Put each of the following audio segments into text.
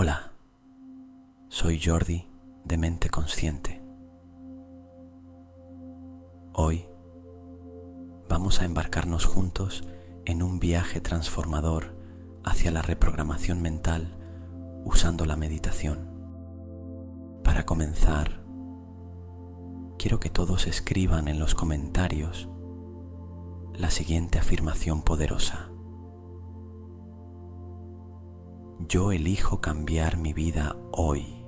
Hola, soy Jordi de Mente Consciente. Hoy vamos a embarcarnos juntos en un viaje transformador hacia la reprogramación mental usando la meditación. Para comenzar, quiero que todos escriban en los comentarios la siguiente afirmación poderosa. Yo elijo cambiar mi vida hoy.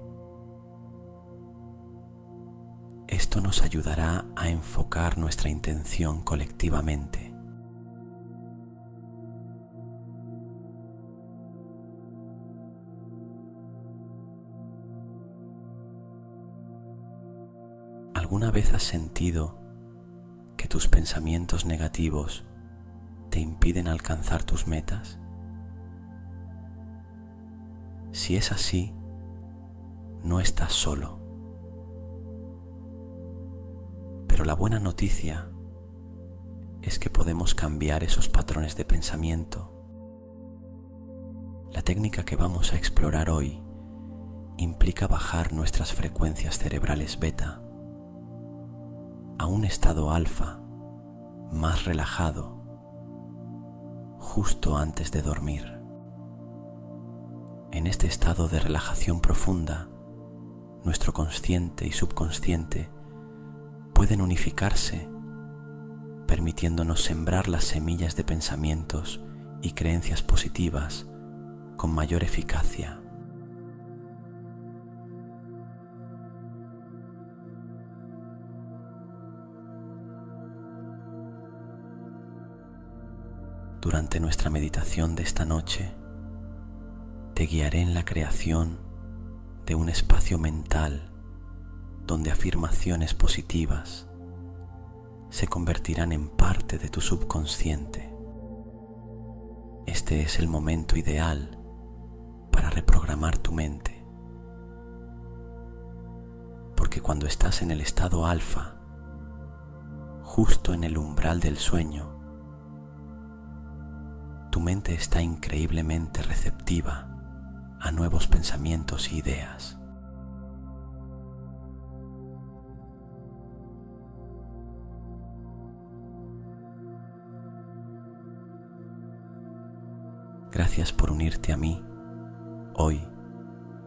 Esto nos ayudará a enfocar nuestra intención colectivamente. ¿Alguna vez has sentido que tus pensamientos negativos te impiden alcanzar tus metas? Si es así, no estás solo. Pero la buena noticia es que podemos cambiar esos patrones de pensamiento. La técnica que vamos a explorar hoy implica bajar nuestras frecuencias cerebrales beta a un estado alfa más relajado justo antes de dormir. En este estado de relajación profunda, nuestro consciente y subconsciente pueden unificarse, permitiéndonos sembrar las semillas de pensamientos y creencias positivas con mayor eficacia. Durante nuestra meditación de esta noche, te guiaré en la creación de un espacio mental donde afirmaciones positivas se convertirán en parte de tu subconsciente. Este es el momento ideal para reprogramar tu mente. Porque cuando estás en el estado alfa, justo en el umbral del sueño, tu mente está increíblemente receptiva a nuevos pensamientos e ideas. Gracias por unirte a mí hoy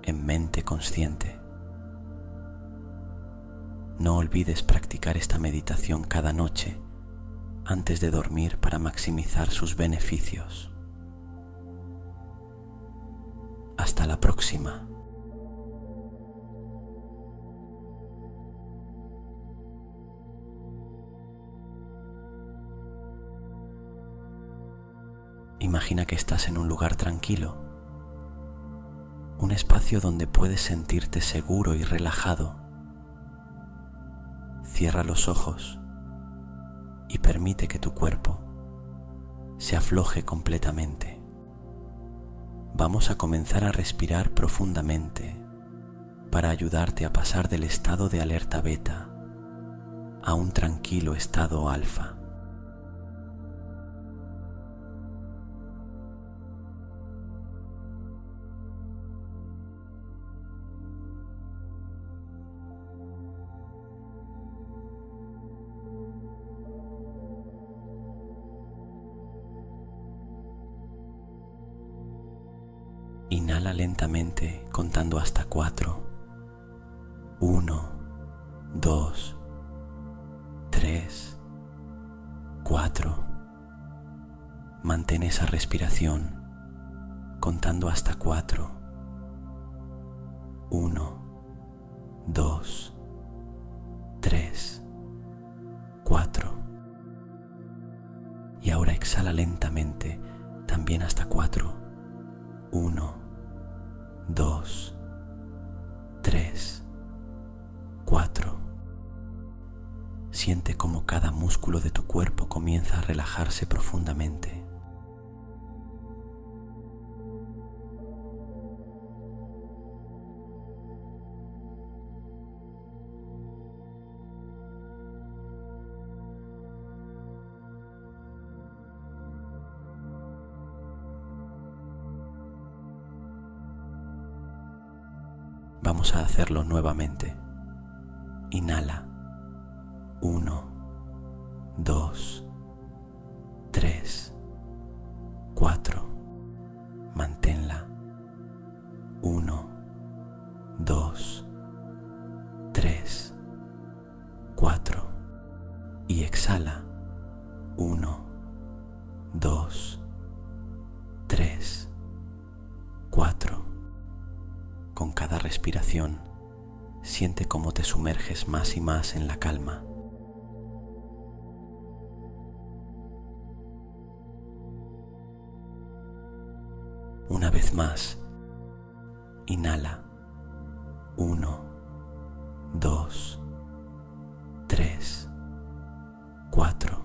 en mente consciente. No olvides practicar esta meditación cada noche antes de dormir para maximizar sus beneficios. Hasta la próxima. Imagina que estás en un lugar tranquilo, un espacio donde puedes sentirte seguro y relajado. Cierra los ojos y permite que tu cuerpo se afloje completamente vamos a comenzar a respirar profundamente para ayudarte a pasar del estado de alerta beta a un tranquilo estado alfa. Lentamente contando hasta cuatro. Uno, dos, tres, cuatro. Mantén esa respiración contando hasta cuatro. Uno, dos, tres, cuatro. Y ahora exhala lentamente también hasta cuatro. Uno, dos, tres, cuatro. Siente como cada músculo de tu cuerpo comienza a relajarse profundamente. hacerlo nuevamente. Inhala. 1. Más en la calma. Una vez más, inhala. Uno, dos, tres, cuatro.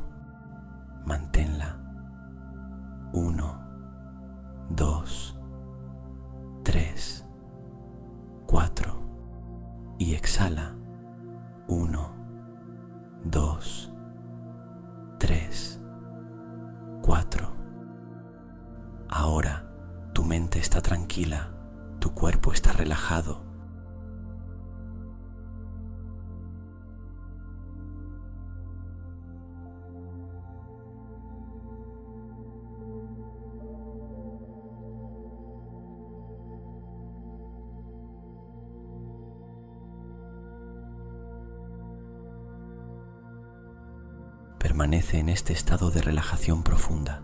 Este estado de relajación profunda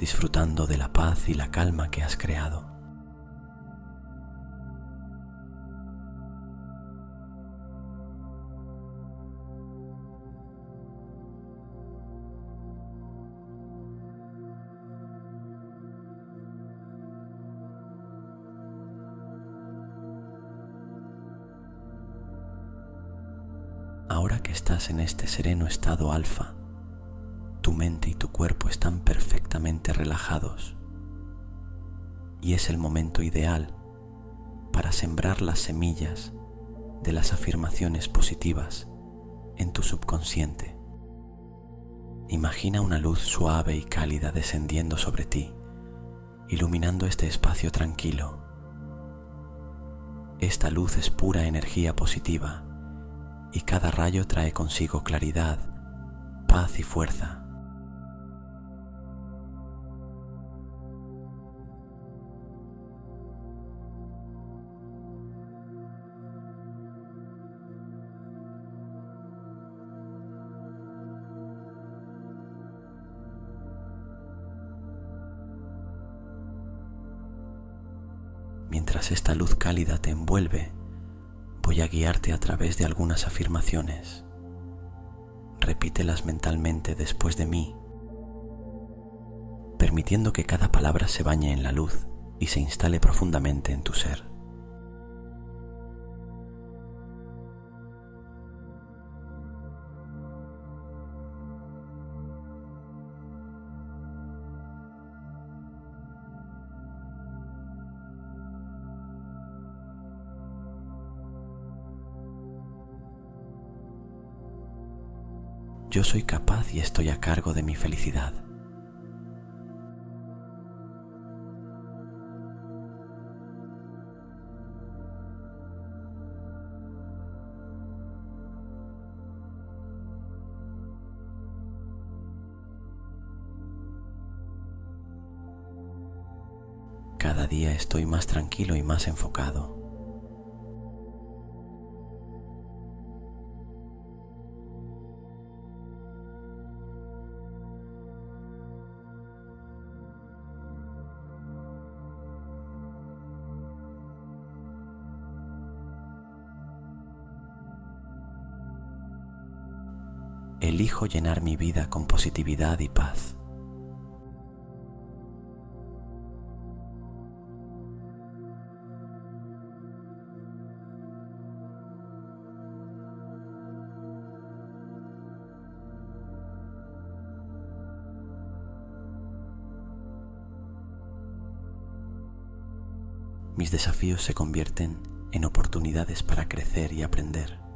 disfrutando de la paz y la calma que has creado. Ahora que estás en este sereno estado alfa, mente y tu cuerpo están perfectamente relajados y es el momento ideal para sembrar las semillas de las afirmaciones positivas en tu subconsciente. Imagina una luz suave y cálida descendiendo sobre ti, iluminando este espacio tranquilo. Esta luz es pura energía positiva y cada rayo trae consigo claridad, paz y fuerza. Esta luz cálida te envuelve, voy a guiarte a través de algunas afirmaciones. Repítelas mentalmente después de mí, permitiendo que cada palabra se bañe en la luz y se instale profundamente en tu ser. Yo soy capaz y estoy a cargo de mi felicidad. Cada día estoy más tranquilo y más enfocado. Llenar mi vida con positividad y paz. Mis desafíos se convierten en oportunidades para crecer y aprender.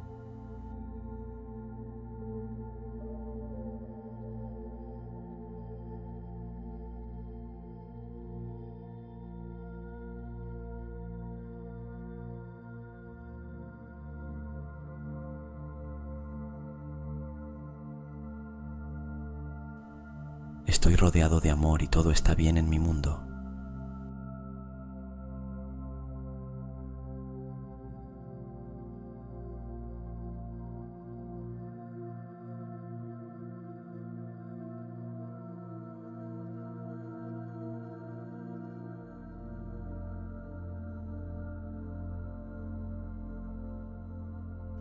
Rodeado de amor y todo está bien en mi mundo.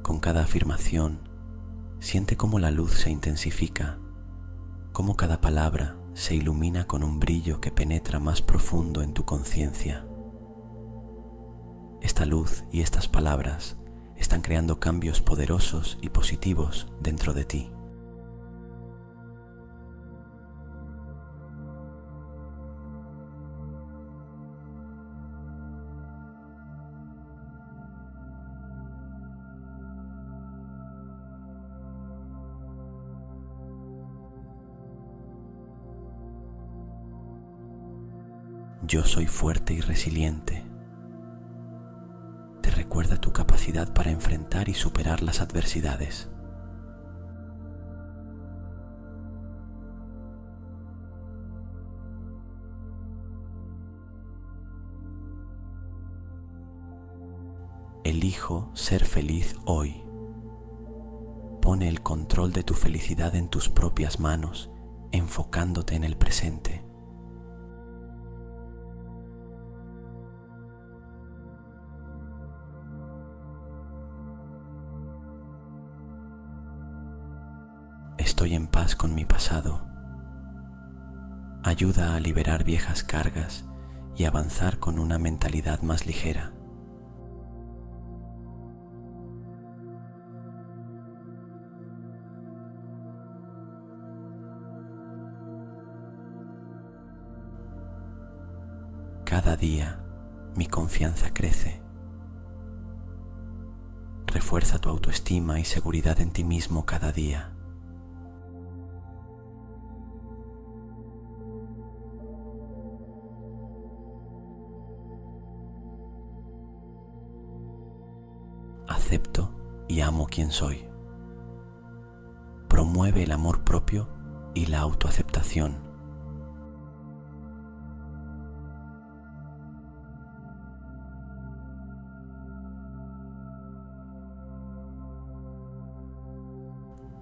Con cada afirmación, siente cómo la luz se intensifica, cómo cada palabra se ilumina con un brillo que penetra más profundo en tu conciencia. Esta luz y estas palabras están creando cambios poderosos y positivos dentro de ti. Yo soy fuerte y resiliente. Te recuerda tu capacidad para enfrentar y superar las adversidades. Elijo ser feliz hoy. Pone el control de tu felicidad en tus propias manos, enfocándote en el presente. Con mi pasado. Ayuda a liberar viejas cargas y avanzar con una mentalidad más ligera. Cada día mi confianza crece. Refuerza tu autoestima y seguridad en ti mismo cada día. Amo quien soy. Promueve el amor propio y la autoaceptación.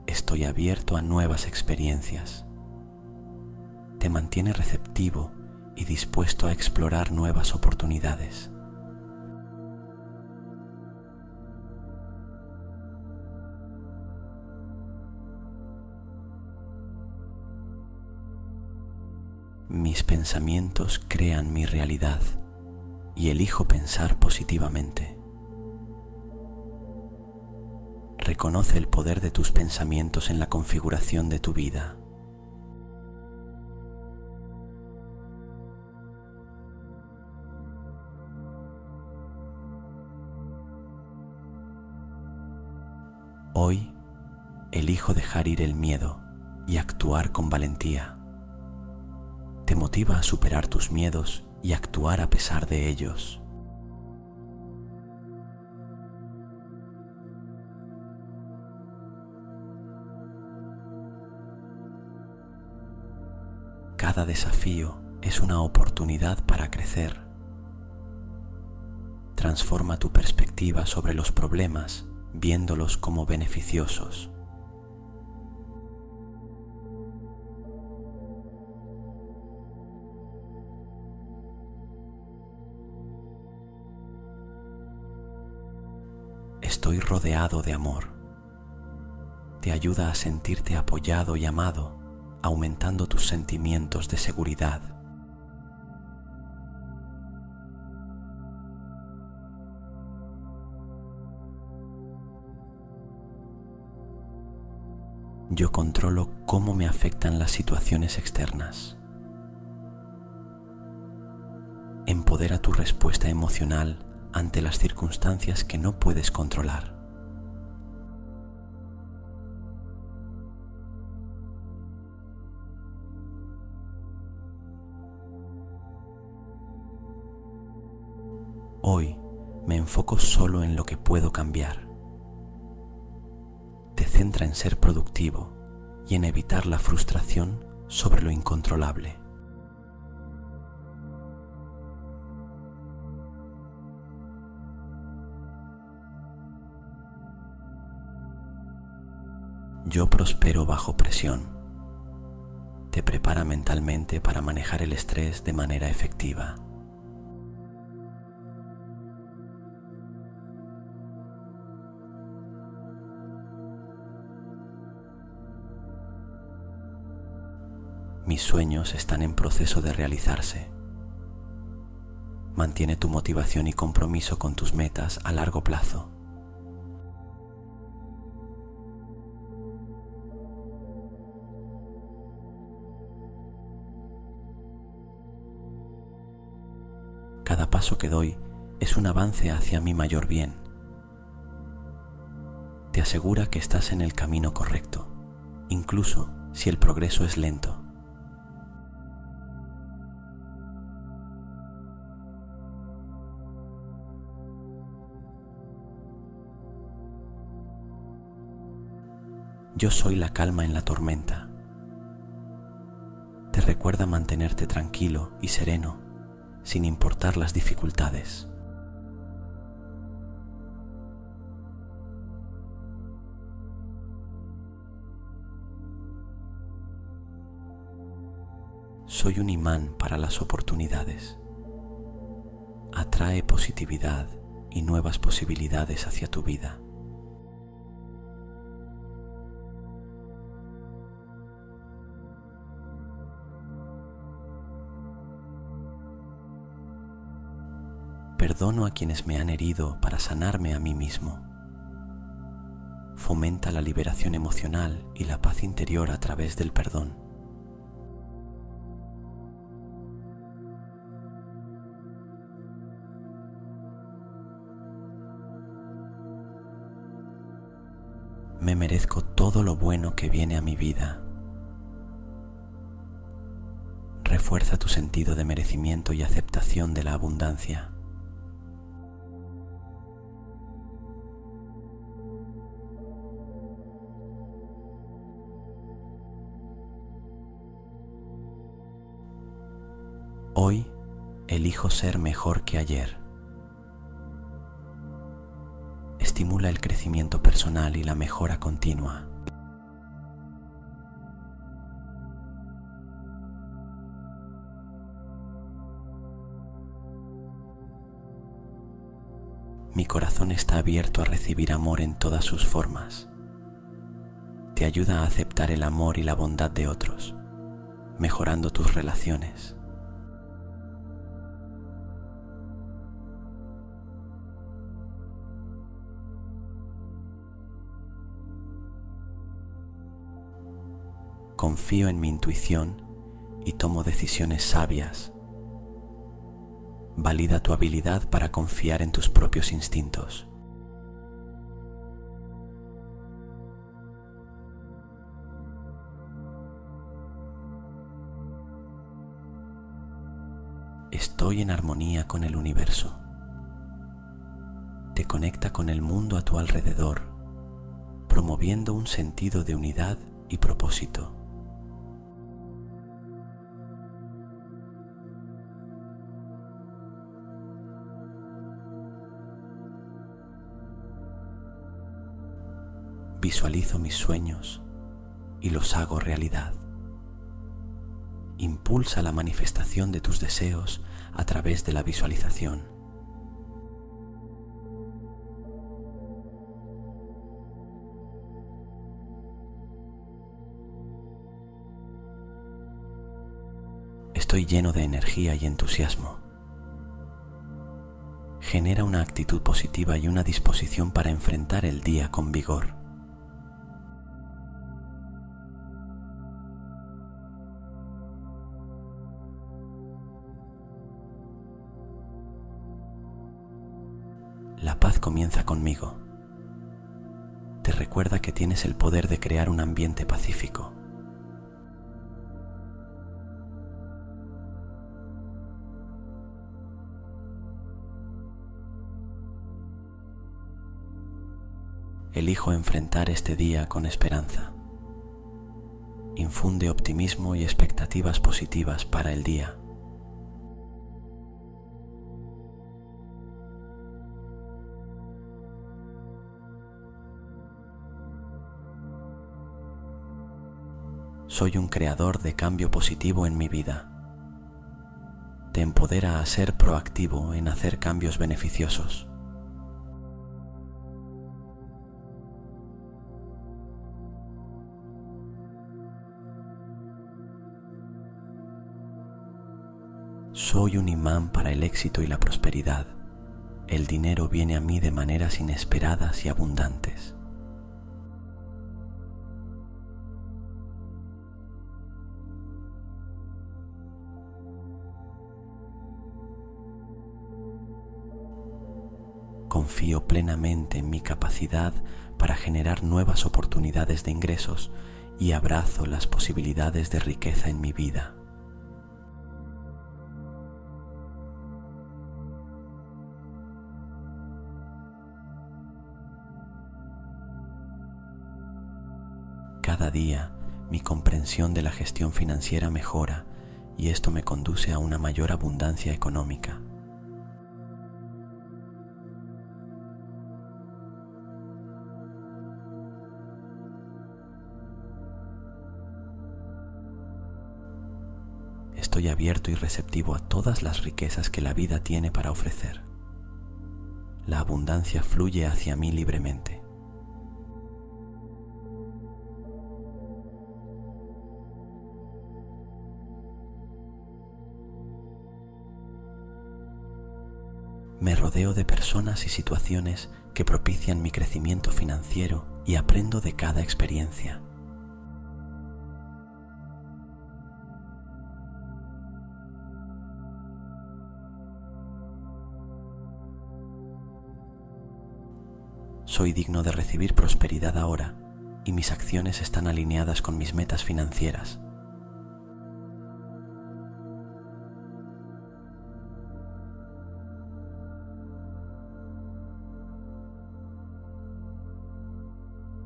Estoy abierto a nuevas experiencias. Te mantiene receptivo y dispuesto a explorar nuevas oportunidades. Pensamientos crean mi realidad y elijo pensar positivamente. Reconoce el poder de tus pensamientos en la configuración de tu vida. Hoy elijo dejar ir el miedo y actuar con valentía te motiva a superar tus miedos y actuar a pesar de ellos. Cada desafío es una oportunidad para crecer. Transforma tu perspectiva sobre los problemas viéndolos como beneficiosos. Estoy rodeado de amor. Te ayuda a sentirte apoyado y amado, aumentando tus sentimientos de seguridad. Yo controlo cómo me afectan las situaciones externas. Empodera tu respuesta emocional ante las circunstancias que no puedes controlar. Hoy me enfoco solo en lo que puedo cambiar. Te centra en ser productivo y en evitar la frustración sobre lo incontrolable. Yo prospero bajo presión. Te prepara mentalmente para manejar el estrés de manera efectiva. Mis sueños están en proceso de realizarse. Mantiene tu motivación y compromiso con tus metas a largo plazo. Que doy es un avance hacia mi mayor bien. Te asegura que estás en el camino correcto, incluso si el progreso es lento. Yo soy la calma en la tormenta. Te recuerda mantenerte tranquilo y sereno sin importar las dificultades. Soy un imán para las oportunidades. Atrae positividad y nuevas posibilidades hacia tu vida. Perdono a quienes me han herido para sanarme a mí mismo. Fomenta la liberación emocional y la paz interior a través del perdón. Me merezco todo lo bueno que viene a mi vida. Refuerza tu sentido de merecimiento y aceptación de la abundancia. Elijo ser mejor que ayer. Estimula el crecimiento personal y la mejora continua. Mi corazón está abierto a recibir amor en todas sus formas. Te ayuda a aceptar el amor y la bondad de otros, mejorando tus relaciones. Confío en mi intuición y tomo decisiones sabias. Valida tu habilidad para confiar en tus propios instintos. Estoy en armonía con el universo. Te conecta con el mundo a tu alrededor, promoviendo un sentido de unidad y propósito. Visualizo mis sueños y los hago realidad. Impulsa la manifestación de tus deseos a través de la visualización. Estoy lleno de energía y entusiasmo. Genera una actitud positiva y una disposición para enfrentar el día con vigor. La paz comienza conmigo. Te recuerda que tienes el poder de crear un ambiente pacífico. Elijo enfrentar este día con esperanza. infunde optimismo y expectativas positivas para el día. Soy un creador de cambio positivo en mi vida. Te empodera a ser proactivo en hacer cambios beneficiosos. Soy un imán para el éxito y la prosperidad. El dinero viene a mí de maneras inesperadas y abundantes. Confío plenamente en mi capacidad para generar nuevas oportunidades de ingresos y abrazo las posibilidades de riqueza en mi vida. Cada día mi comprensión de la gestión financiera mejora y esto me conduce a una mayor abundancia económica. Estoy abierto y receptivo a todas las riquezas que la vida tiene para ofrecer. La abundancia fluye hacia mí libremente. Me rodeo de personas y situaciones que propician mi crecimiento financiero y aprendo de cada experiencia. Soy digno de recibir prosperidad ahora y mis acciones están alineadas con mis metas financieras.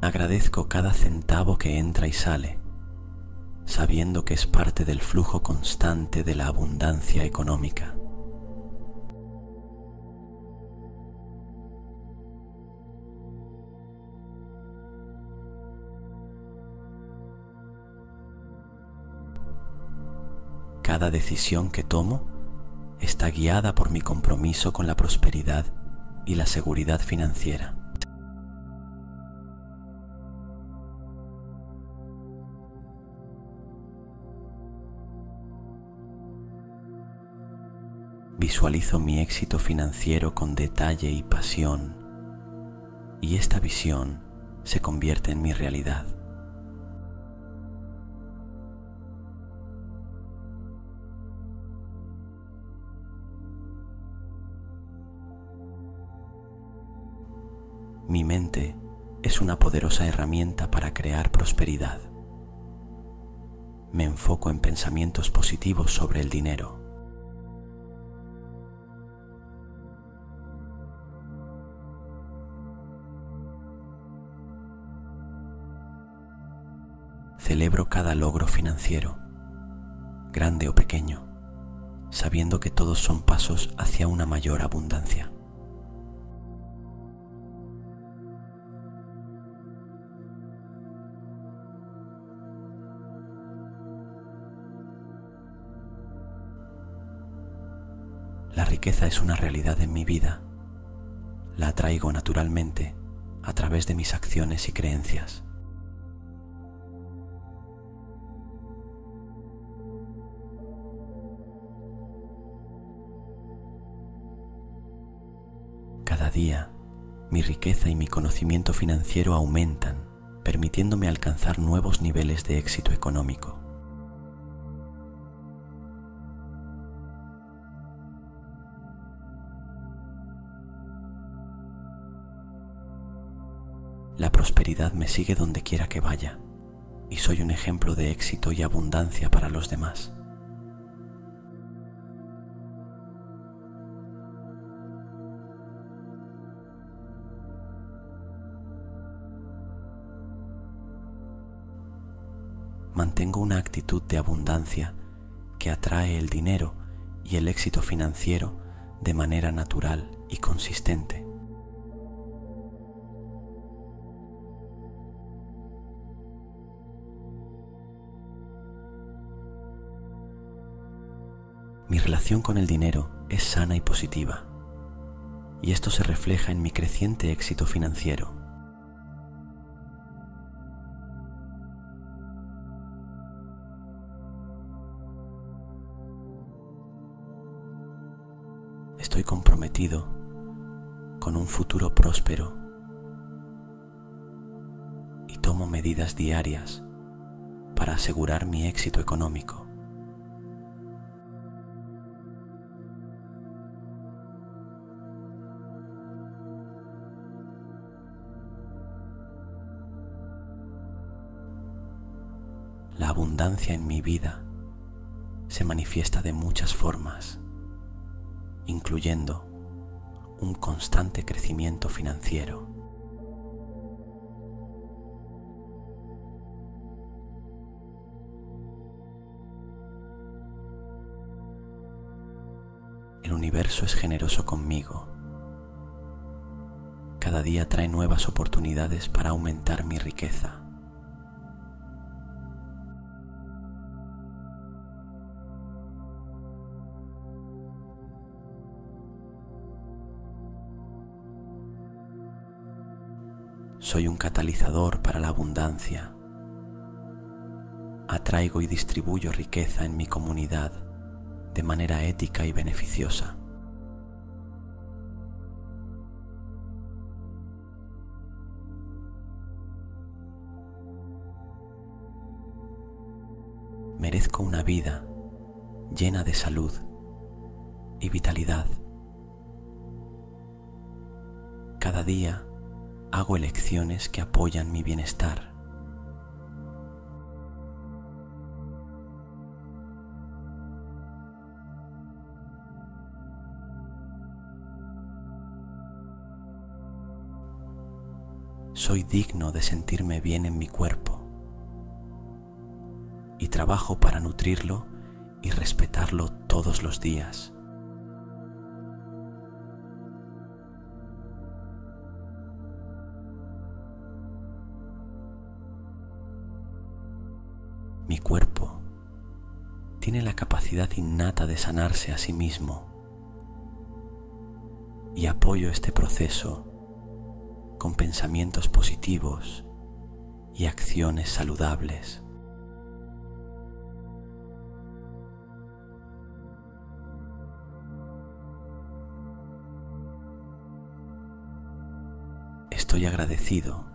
Agradezco cada centavo que entra y sale, sabiendo que es parte del flujo constante de la abundancia económica. Cada decisión que tomo está guiada por mi compromiso con la prosperidad y la seguridad financiera. Visualizo mi éxito financiero con detalle y pasión y esta visión se convierte en mi realidad. Es una poderosa herramienta para crear prosperidad. Me enfoco en pensamientos positivos sobre el dinero Celebro cada logro financiero, grande o pequeño, sabiendo que todos son pasos hacia una mayor abundancia. Es una realidad en mi vida. La atraigo naturalmente a través de mis acciones y creencias. día, mi riqueza y mi conocimiento financiero aumentan, permitiéndome alcanzar nuevos niveles de éxito económico. Prosperidad me sigue donde quiera que vaya y soy un ejemplo de éxito y abundancia para los demás. mantengo una actitud de abundancia que atrae el dinero y el éxito financiero de manera natural y consistente. Mi relación con el dinero es sana y positiva, y esto se refleja en mi creciente éxito financiero. Estoy comprometido con un futuro próspero y tomo medidas diarias para asegurar mi éxito económico. En mi vida se manifiesta de muchas formas, incluyendo un constante crecimiento financiero. El universo es generoso conmigo. Cada día trae nuevas oportunidades para aumentar mi riqueza. Soy un catalizador para la abundancia. Atraigo y distribuyo riqueza en mi comunidad de manera ética y beneficiosa. Merezco una vida llena de salud y vitalidad. Cada día hago elecciones que apoyan mi bienestar. Soy digno de sentirme bien en mi cuerpo y trabajo para nutrirlo y respetarlo todos los días. Innata de sanarse a sí mismo y apoyo este proceso con pensamientos positivos y acciones saludables. Estoy agradecido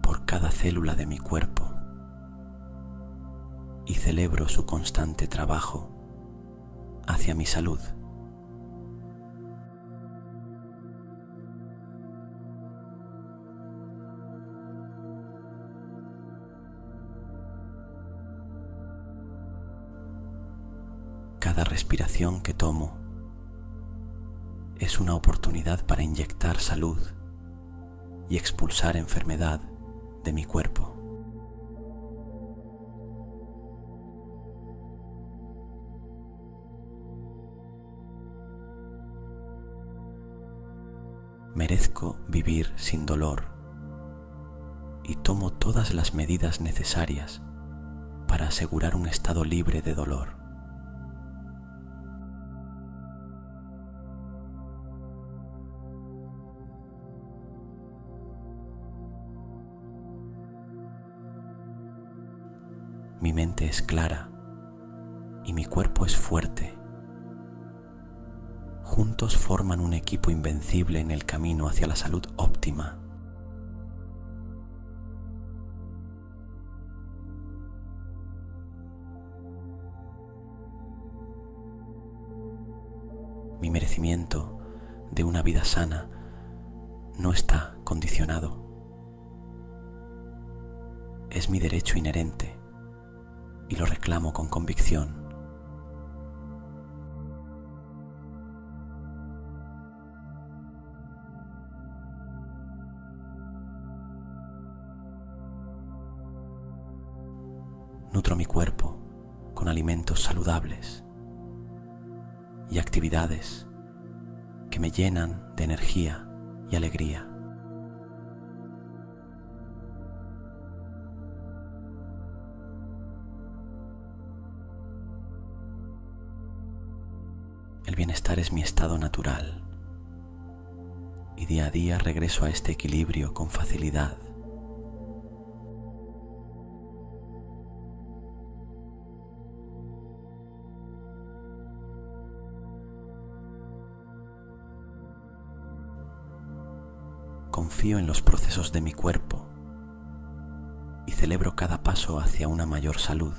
por cada célula de mi cuerpo y celebro su constante trabajo hacia mi salud. Cada respiración que tomo es una oportunidad para inyectar salud y expulsar enfermedad de mi cuerpo. Vivir sin dolor y tomo todas las medidas necesarias para asegurar un estado libre de dolor. Mi mente es clara y mi cuerpo es fuerte juntos forman un equipo invencible en el camino hacia la salud óptima. Mi merecimiento de una vida sana no está condicionado. Es mi derecho inherente y lo reclamo con convicción. Y actividades que me llenan de energía y alegría. El bienestar es mi estado natural y día a día regreso a este equilibrio con facilidad. En los procesos de mi cuerpo y celebro cada paso hacia una mayor salud.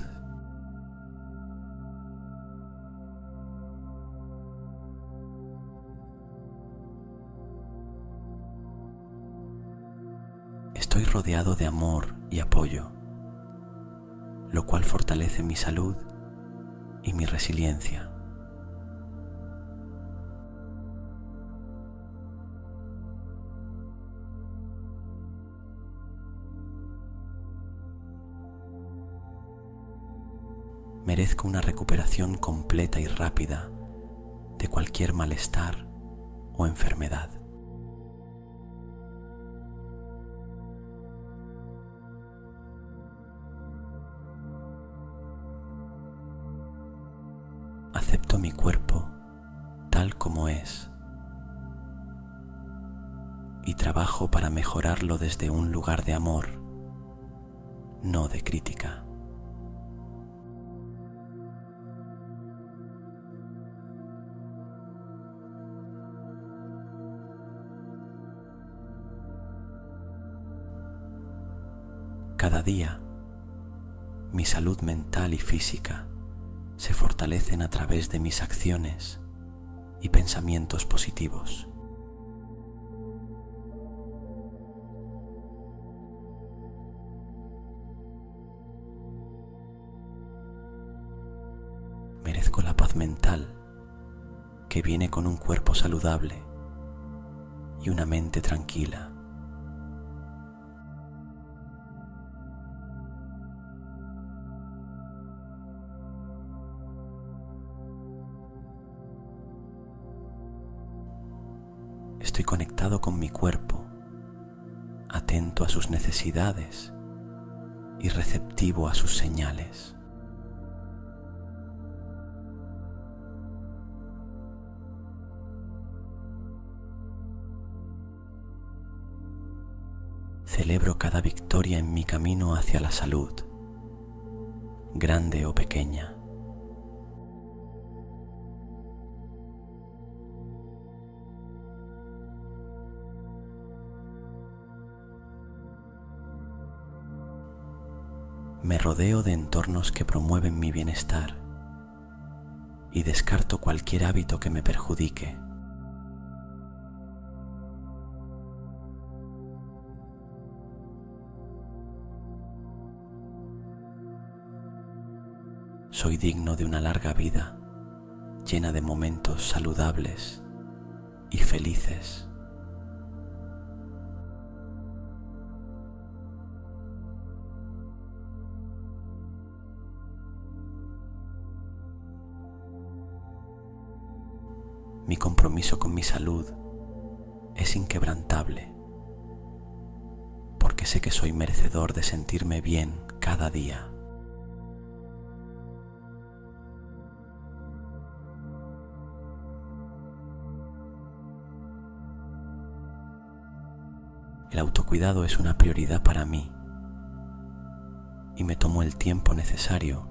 Estoy rodeado de amor y apoyo, lo cual fortalece mi salud y mi resiliencia. Merezco una recuperación completa y rápida de cualquier malestar o enfermedad. acepto mi cuerpo tal como es y trabajo para mejorarlo desde un lugar de amor, no de crítica. Día, mi salud mental y física se fortalecen a través de mis acciones y pensamientos positivos. Merezco la paz mental que viene con un cuerpo saludable y una mente tranquila. Cuerpo, atento a sus necesidades y receptivo a sus señales. Celebro cada victoria en mi camino hacia la salud, grande o pequeña. Rodeo de entornos que promueven mi bienestar y descarto cualquier hábito que me perjudique. Soy digno de una larga vida llena de momentos saludables y felices. Mi compromiso con mi salud es inquebrantable porque sé que soy merecedor de sentirme bien cada día. El autocuidado es una prioridad para mí y me tomo el tiempo necesario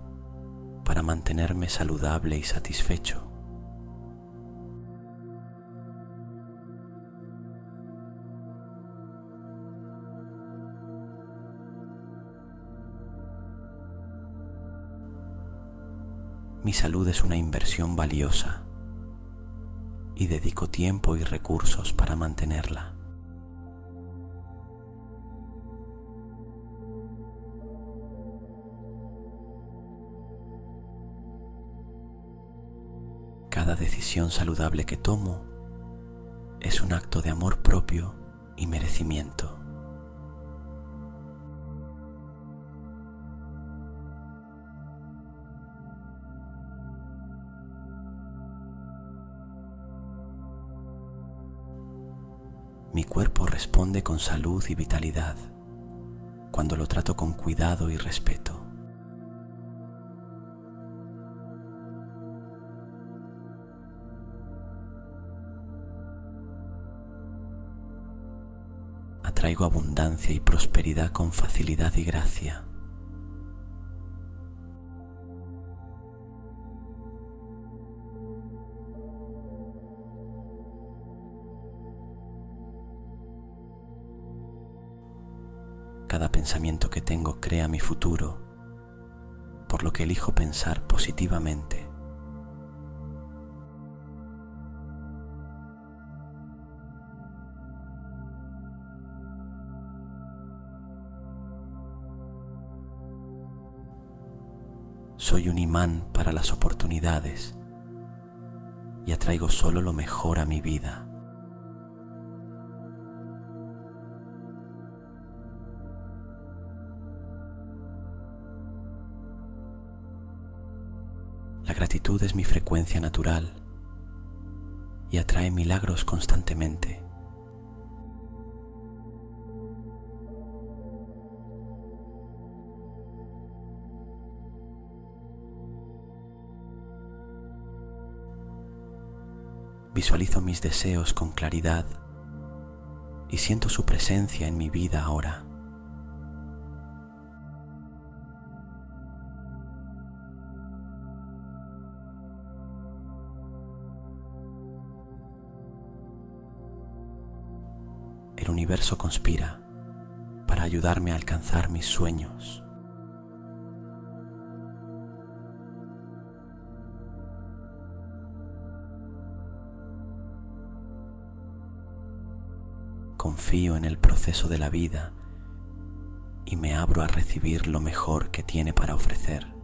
para mantenerme saludable y satisfecho. Mi salud es una inversión valiosa y dedico tiempo y recursos para mantenerla. Cada decisión saludable que tomo es un acto de amor propio y merecimiento. Con salud y vitalidad cuando lo trato con cuidado y respeto. Atraigo abundancia y prosperidad con facilidad y gracia. Pensamiento que tengo crea mi futuro, por lo que elijo pensar positivamente. Soy un imán para las oportunidades y atraigo solo lo mejor a mi vida. Es mi frecuencia natural y atrae milagros constantemente. Visualizo mis deseos con claridad y siento su presencia en mi vida ahora. Universo conspira para ayudarme a alcanzar mis sueños. confío en el proceso de la vida y me abro a recibir lo mejor que tiene para ofrecer.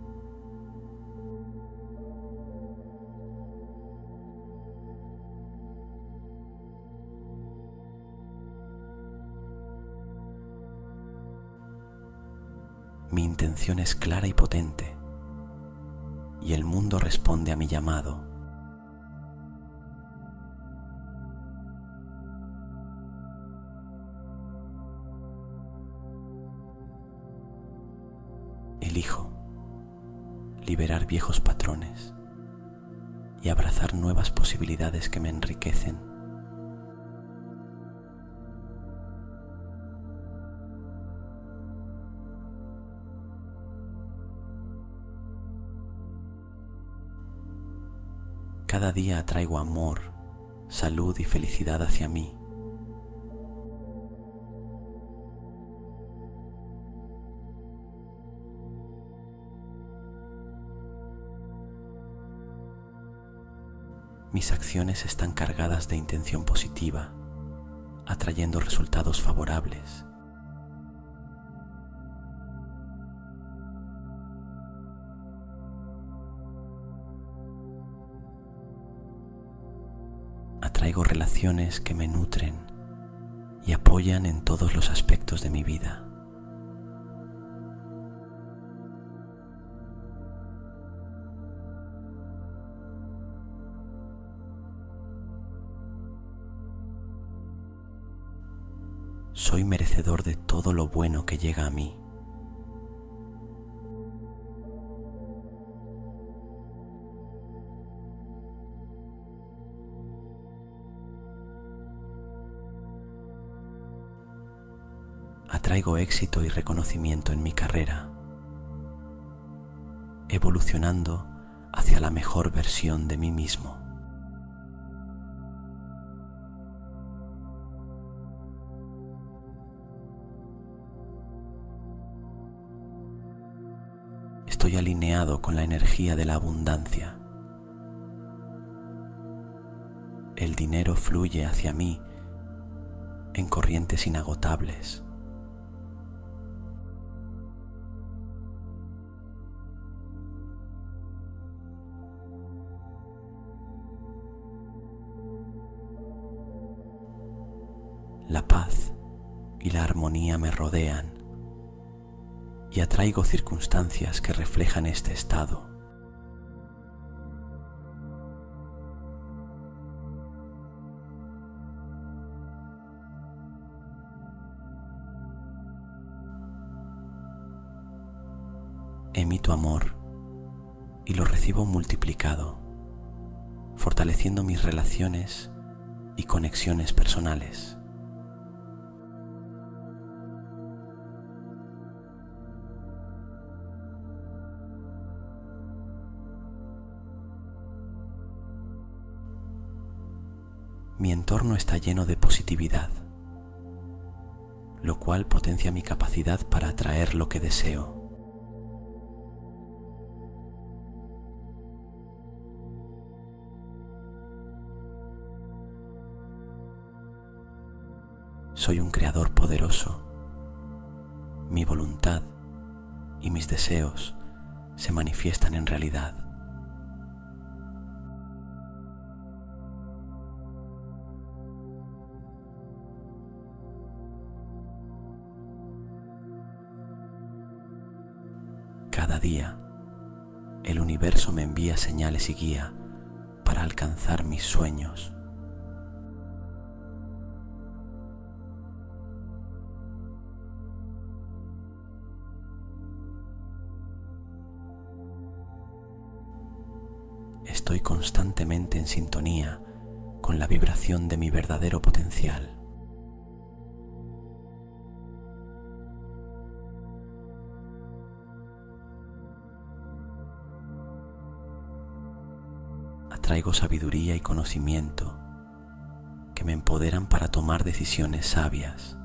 Es clara y potente y el mundo responde a mi llamado. Elijo liberar viejos patrones y abrazar nuevas posibilidades que me enriquecen. Cada día atraigo amor, salud y felicidad hacia mí. Mis acciones están cargadas de intención positiva, atrayendo resultados favorables. Relaciones que me nutren y apoyan en todos los aspectos de mi vida. soy merecedor de todo lo bueno que llega a mí. Atraigo éxito y reconocimiento en mi carrera, evolucionando hacia la mejor versión de mí mismo. estoy alineado con la energía de la abundancia. El dinero fluye hacia mí en corrientes inagotables. la armonía me rodean y atraigo circunstancias que reflejan este estado. Emito amor y lo recibo multiplicado, fortaleciendo mis relaciones y conexiones personales. Mi entorno está lleno de positividad, lo cual potencia mi capacidad para atraer lo que deseo. Soy un creador poderoso. Mi voluntad y mis deseos se manifiestan en realidad. Universo me envía señales y guía para alcanzar mis sueños. estoy constantemente en sintonía con la vibración de mi verdadero potencial. Atraigo sabiduría y conocimiento que me empoderan para tomar decisiones sabias.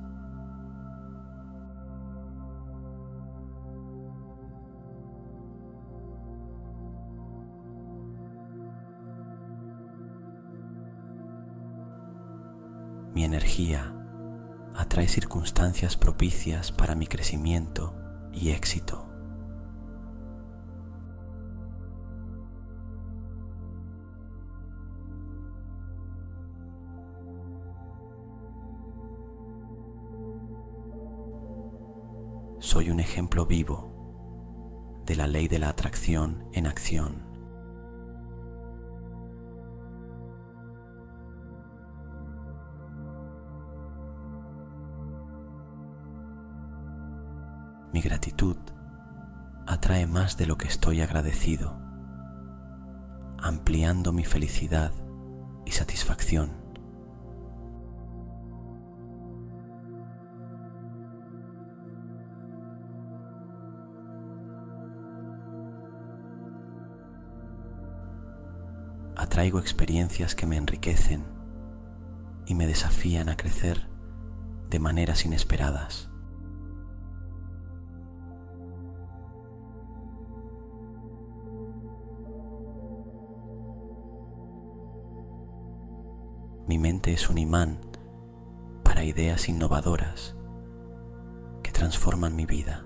Mi energía atrae circunstancias propicias para mi crecimiento y éxito. Soy un ejemplo vivo de la ley de la atracción en acción. Mi gratitud atrae más de lo que estoy agradecido, ampliando mi felicidad y satisfacción. Atraigo experiencias que me enriquecen y me desafían a crecer de maneras inesperadas. Mi mente es un imán para ideas innovadoras que transforman mi vida.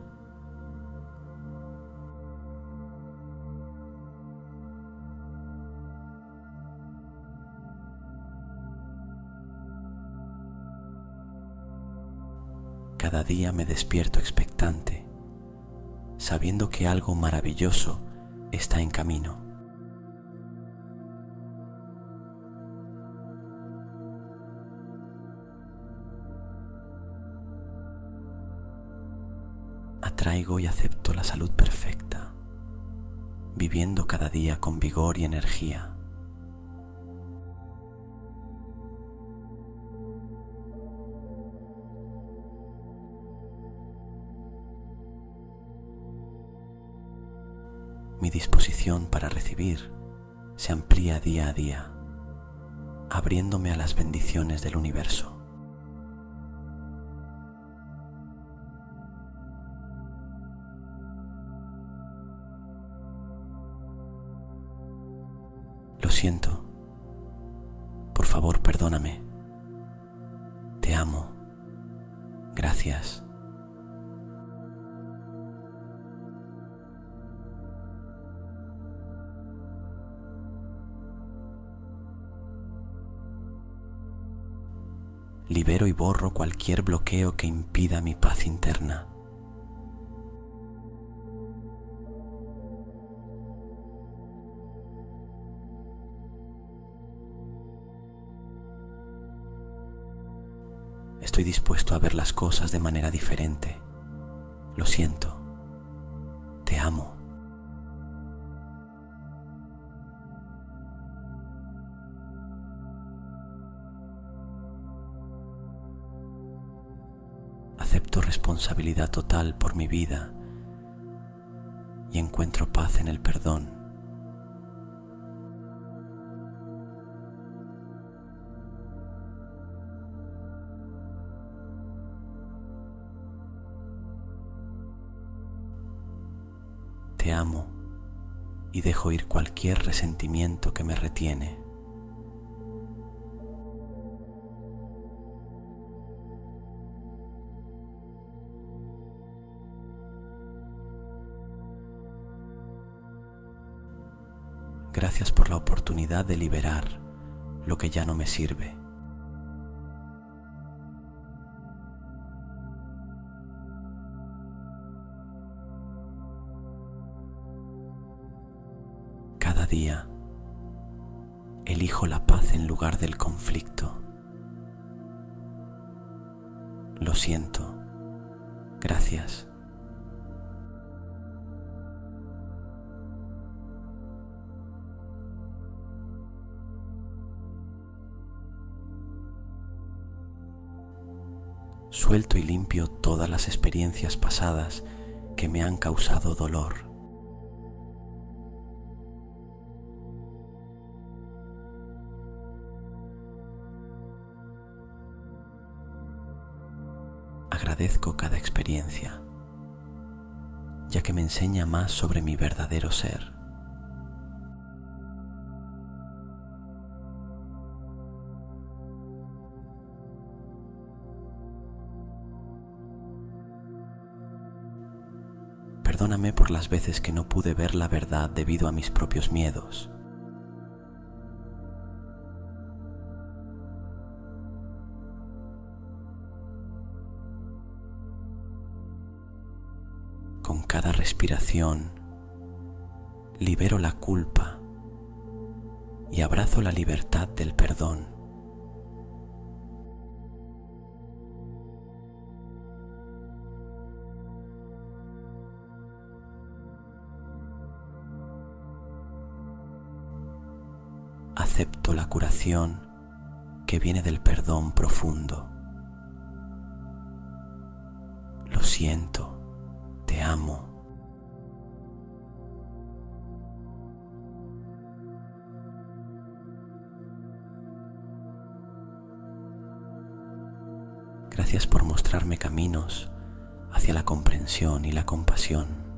Día me despierto expectante, sabiendo que algo maravilloso está en camino. Traigo y acepto la salud perfecta, viviendo cada día con vigor y energía. Para recibir se amplía día a día, abriéndome a las bendiciones del universo. Libero y borro cualquier bloqueo que impida mi paz interna. Estoy dispuesto a ver las cosas de manera diferente. Lo siento. Responsabilidad total por mi vida y encuentro paz en el perdón. Te amo y dejo ir cualquier resentimiento que me retiene. Gracias por la oportunidad de liberar lo que ya no me sirve. Cada día elijo la paz en lugar del conflicto. Lo siento. Gracias. Suelto y limpio todas las experiencias pasadas que me han causado dolor. Agradezco cada experiencia, ya que me enseña más sobre mi verdadero ser. Las veces que no pude ver la verdad debido a mis propios miedos. Con cada respiración libero la culpa y abrazo la libertad del perdón. Acepto la curación que viene del perdón profundo. Lo siento, te amo. Gracias por mostrarme caminos hacia la comprensión y la compasión.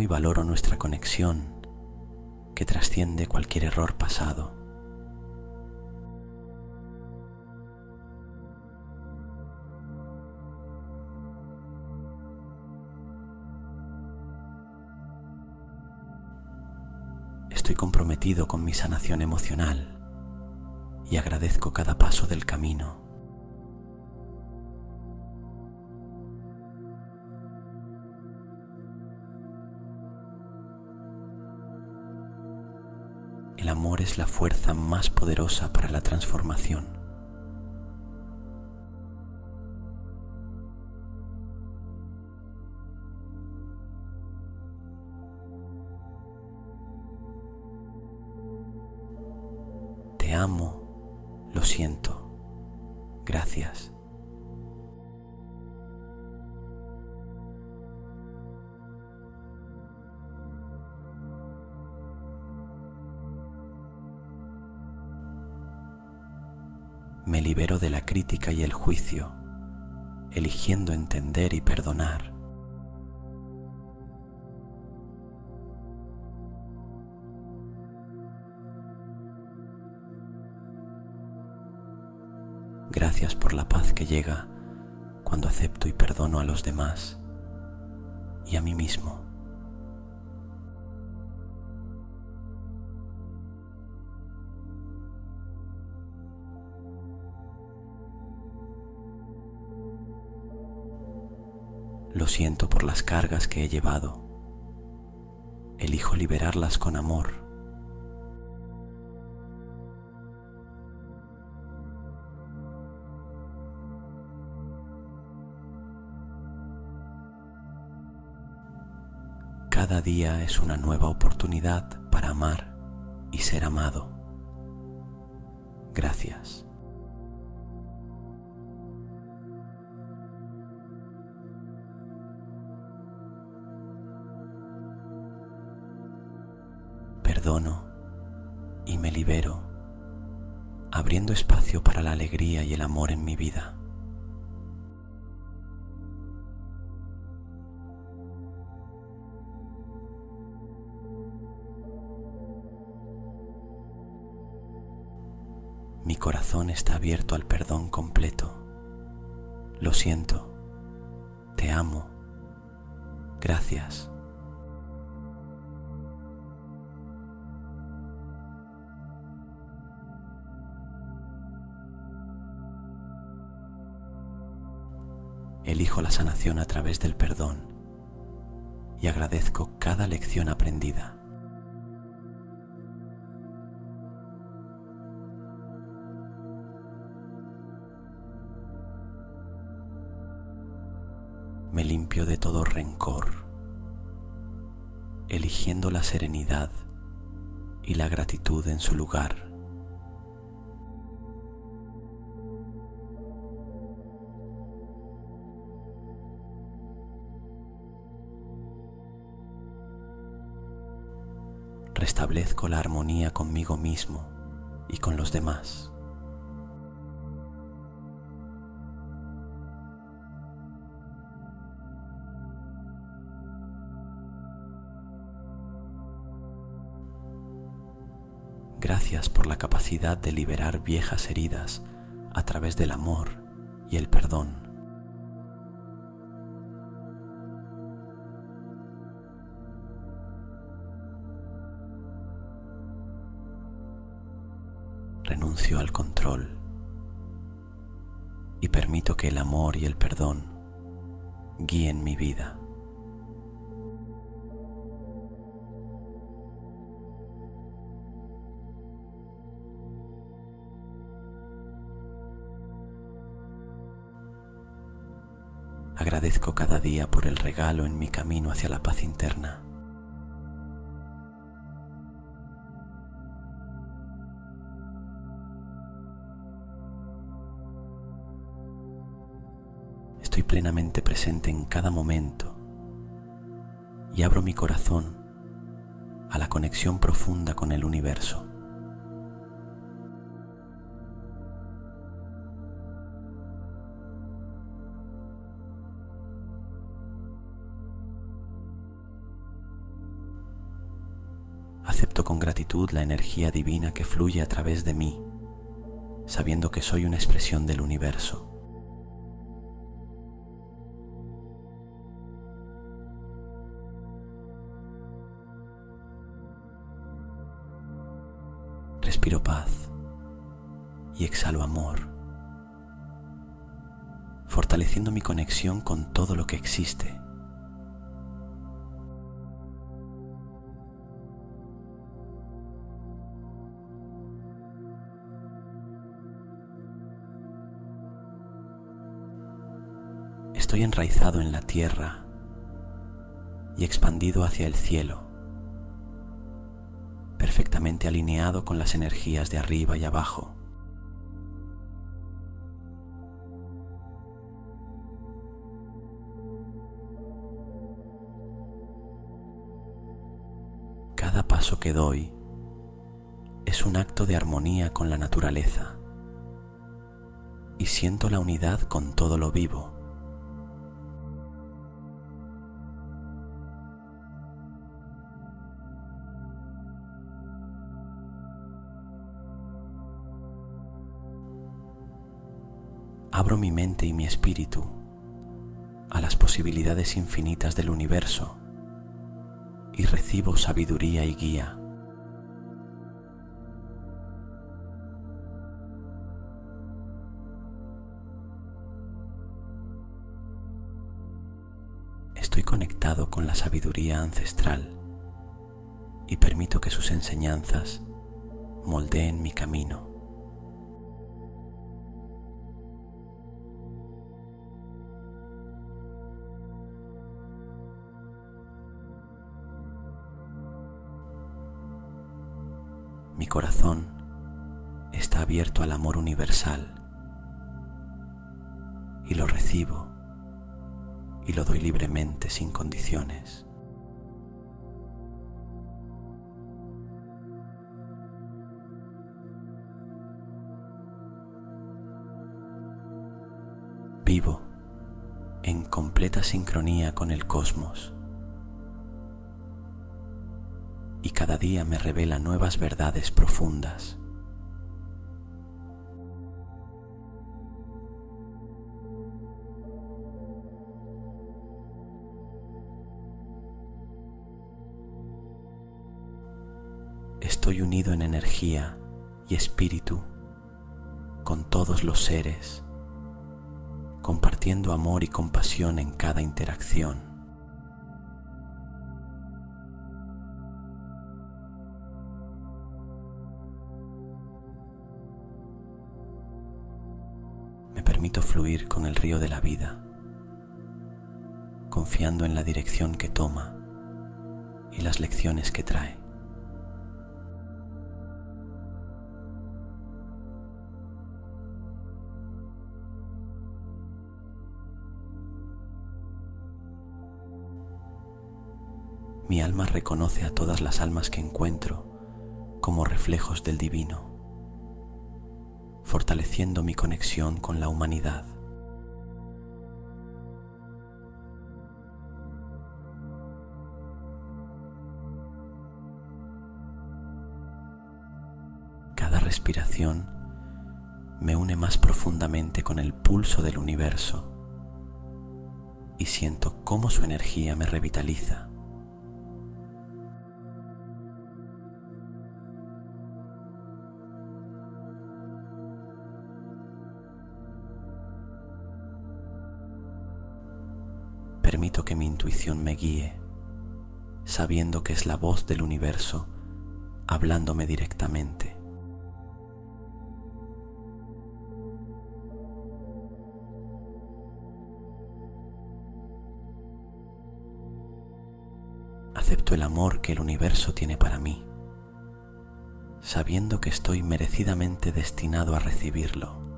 Y valoro nuestra conexión que trasciende cualquier error pasado. Estoy comprometido con mi sanación emocional y agradezco cada paso del camino. Es la fuerza más poderosa para la transformación. Te amo, lo siento, y el juicio, eligiendo entender y perdonar. Gracias por la paz que llega cuando acepto y perdono a los demás y a mí mismo. Lo siento por las cargas que he llevado. Elijo liberarlas con amor. cada día es una nueva oportunidad para amar y ser amado. Gracias. Y me libero, abriendo espacio para la alegría y el amor en mi vida. Mi corazón está abierto al perdón completo. Lo siento. Te amo. Gracias. Elijo la sanación a través del perdón y agradezco cada lección aprendida. me limpio de todo rencor, eligiendo la serenidad y la gratitud en su lugar. Restablezco la armonía conmigo mismo y con los demás. Gracias por la capacidad de liberar viejas heridas a través del amor y el perdón. Al control y permito que el amor y el perdón guíen mi vida. Agradezco cada día por el regalo en mi camino hacia la paz interna. Plenamente presente en cada momento y abro mi corazón a la conexión profunda con el universo. Acepto con gratitud la energía divina que fluye a través de mí, sabiendo que soy una expresión del universo. Respiro paz y exhalo amor, fortaleciendo mi conexión con todo lo que existe. Estoy enraizado en la tierra y expandido hacia el cielo, perfectamente alineado con las energías de arriba y abajo. Cada paso que doy es un acto de armonía con la naturaleza y siento la unidad con todo lo vivo. Mi mente y mi espíritu a las posibilidades infinitas del universo y recibo sabiduría y guía. Estoy conectado con la sabiduría ancestral y permito que sus enseñanzas moldeen mi camino. Corazón está abierto al amor universal y lo recibo y lo doy libremente sin condiciones. Vivo en completa sincronía con el cosmos y cada día me revela nuevas verdades profundas. Estoy unido en energía y espíritu con todos los seres, compartiendo amor y compasión en cada interacción. Fluir con el río de la vida, confiando en la dirección que toma y las lecciones que trae. Mi alma reconoce a todas las almas que encuentro como reflejos del divino, fortaleciendo mi conexión con la humanidad. Cada respiración me une más profundamente con el pulso del universo y siento cómo su energía me revitaliza. Que mi intuición me guíe, sabiendo que es la voz del universo hablándome directamente. Acepto el amor que el universo tiene para mí, sabiendo que estoy merecidamente destinado a recibirlo.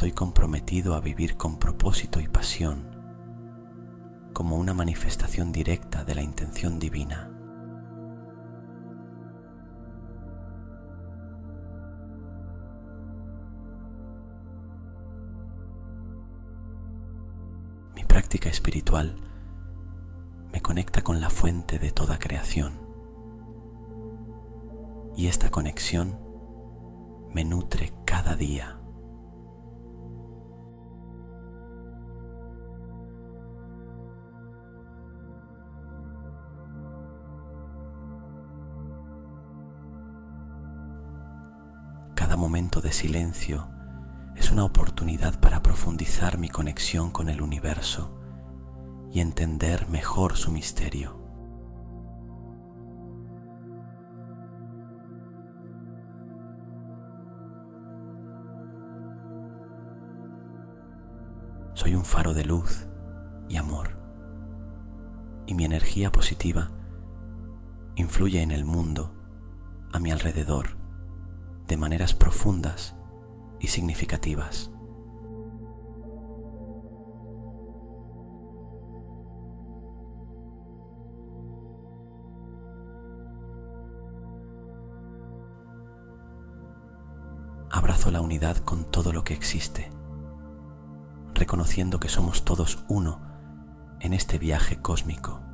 Estoy comprometido a vivir con propósito y pasión como una manifestación directa de la intención divina. Mi práctica espiritual me conecta con la fuente de toda creación y esta conexión me nutre cada día. Momento de silencio es una oportunidad para profundizar mi conexión con el universo y entender mejor su misterio. Soy un faro de luz y amor y mi energía positiva influye en el mundo a mi alrededor de maneras profundas y significativas. Abrazo la unidad con todo lo que existe, reconociendo que somos todos uno en este viaje cósmico.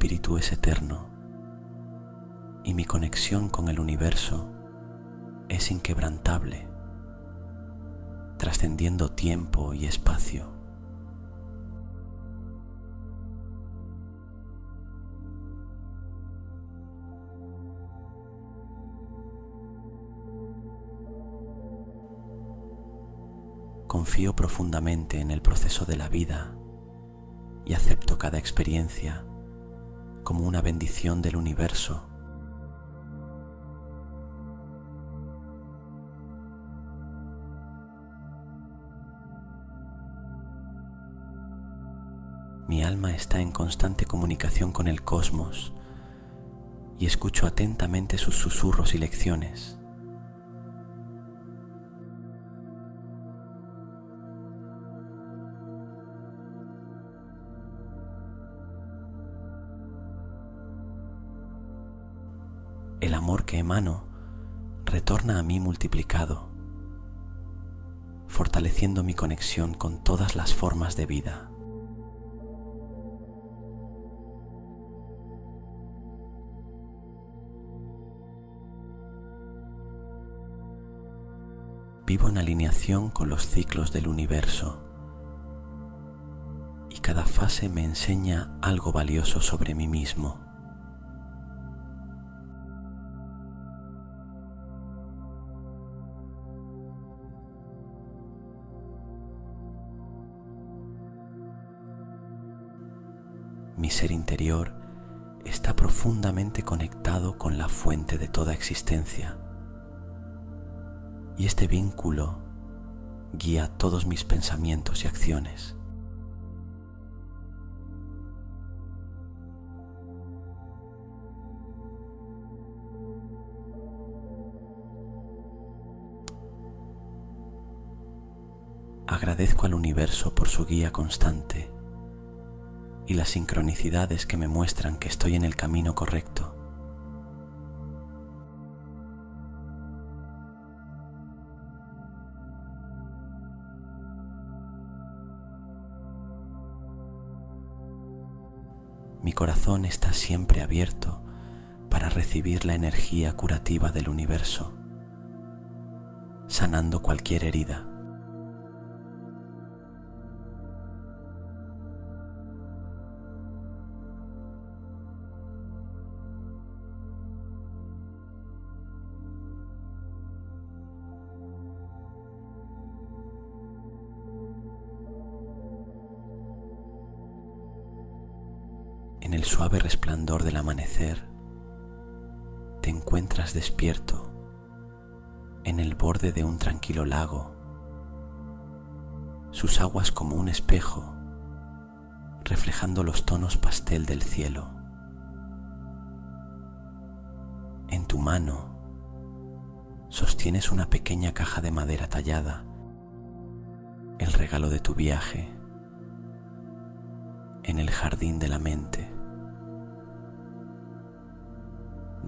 Espíritu es eterno y mi conexión con el universo es inquebrantable, trascendiendo tiempo y espacio. Confío profundamente en el proceso de la vida y acepto cada experiencia como una bendición del universo. Mi alma está en constante comunicación con el cosmos y escucho atentamente sus susurros y lecciones. Amor que emano retorna a mí multiplicado, fortaleciendo mi conexión con todas las formas de vida. Vivo en alineación con los ciclos del universo y cada fase me enseña algo valioso sobre mí mismo. Mi ser interior está profundamente conectado con la fuente de toda existencia y este vínculo guía todos mis pensamientos y acciones. Agradezco al universo por su guía constante y las sincronicidades que me muestran que estoy en el camino correcto. Mi corazón está siempre abierto para recibir la energía curativa del universo, sanando cualquier herida. Suave resplandor del amanecer, te encuentras despierto en el borde de un tranquilo lago, sus aguas como un espejo, reflejando los tonos pastel del cielo. En tu mano sostienes una pequeña caja de madera tallada, el regalo de tu viaje en el jardín de la mente.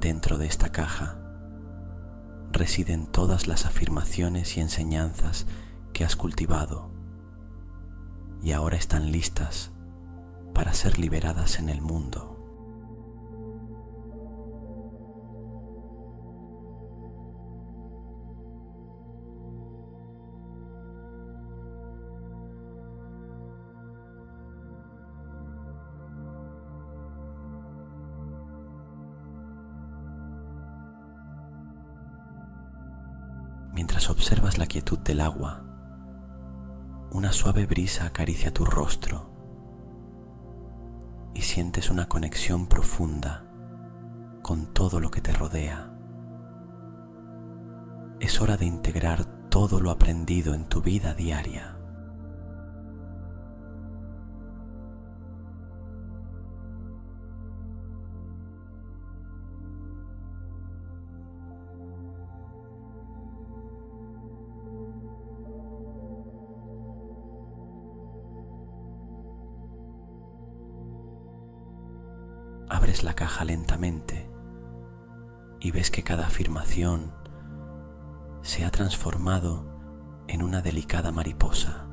Dentro de esta caja residen todas las afirmaciones y enseñanzas que has cultivado y ahora están listas para ser liberadas en el mundo. Del agua, una suave brisa acaricia tu rostro y sientes una conexión profunda con todo lo que te rodea. Es hora de integrar todo lo aprendido en tu vida diaria. Abres la caja lentamente y ves que cada afirmación se ha transformado en una delicada mariposa,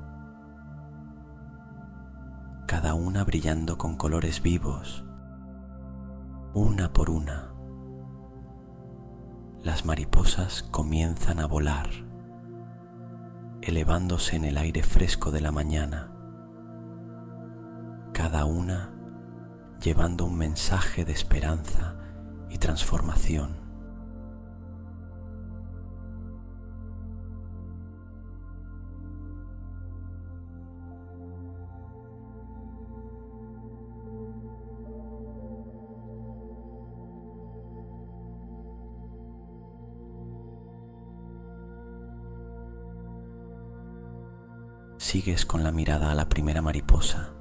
cada una brillando con colores vivos, una por una. Las mariposas comienzan a volar, elevándose en el aire fresco de la mañana, cada una llevando un mensaje de esperanza y transformación. Sigues con la mirada a la primera mariposa